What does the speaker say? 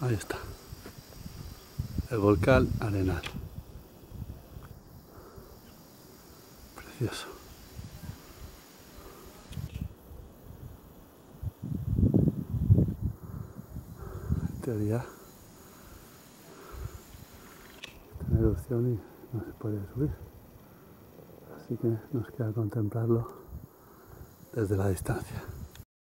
Ahí está. El volcán Arenal. Precioso. En teoría está en erupción y no se puede subir. Así que nos queda contemplarlo desde la distancia.